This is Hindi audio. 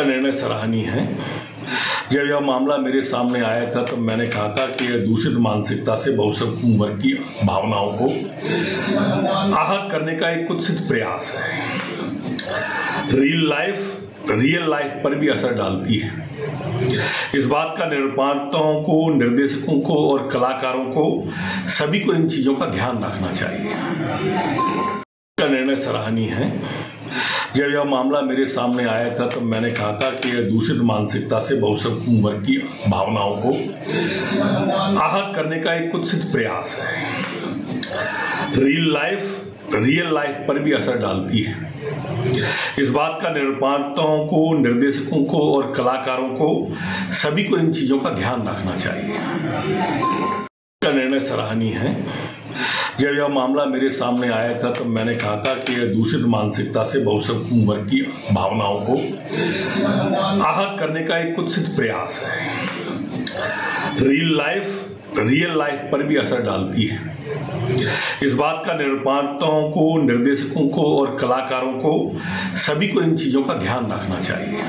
का निर्णय सराहनीय है। जब यह मामला मेरे सामने आया था तो मैंने कहा था कि यह दूषित मानसिकता से बहुसंख्यक वर्ग की भावनाओं को आहत करने का एक कुत्सित प्रयास है। रियल लाइफ रियल लाइफ पर भी असर डालती है। इस बात का निर्माताओं को, निर्देशकों को और कलाकारों को, सभी को इन चीज़ों का ध्यान रखना चाहिए। का निर्णय सराहनीय है। जब यह मामला मेरे सामने आया था तो मैंने कहा था कि यह दूषित मानसिकता से बहुसंख्यक उम्र की भावनाओं को आहत करने का एक कुत्सित प्रयास है। रियल लाइफ रियल लाइफ पर भी असर डालती है। इस बात का निर्माताओं को, निर्देशकों को और कलाकारों को, सभी को इन चीज़ों का ध्यान रखना चाहिए। का निर्णय सराहनीय है। जब यह मामला मेरे सामने आया था तो मैंने कहा था कि यह दूषित मानसिकता से बहुसंख्यक वर्ग की भावनाओं को आहत करने का एक कुत्सित प्रयास है। रियल लाइफ रियल लाइफ पर भी असर डालती है। इस बात का निर्माताओं को, निर्देशकों को और कलाकारों को सभी को इन चीज़ों का ध्यान रखना चाहिए।